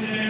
sin.